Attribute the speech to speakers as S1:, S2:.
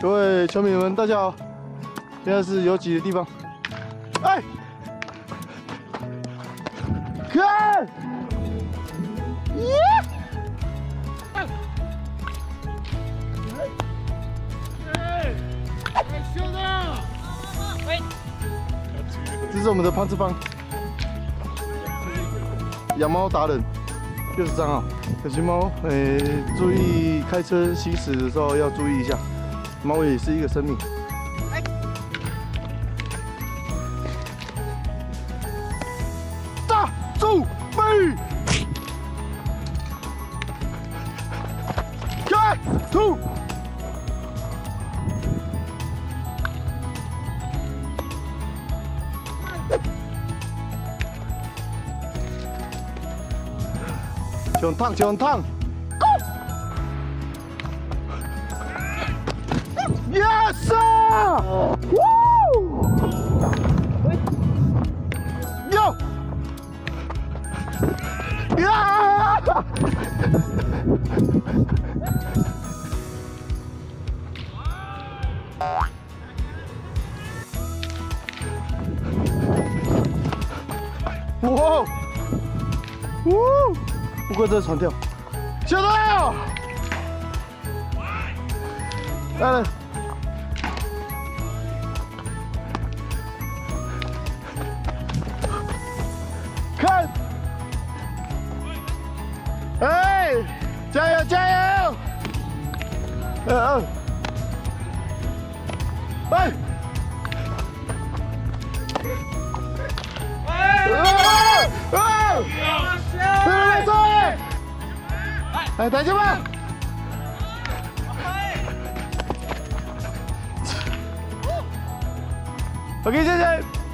S1: 各位球迷们，大家好！现在是有几的地方。哎，看，耶！这是我们的胖子帮，养猫达人，六十三号。小型猫，诶，注意开车行驶的时候要注意一下，猫也是一个生命。大助飞，开吐。熊烫，熊烫，Yes！哟！呀！哇！呜！不过这船跳，小刀，来了，看，哎，加油加油，嗯嗯，哎，来，大家们，OK，谢谢。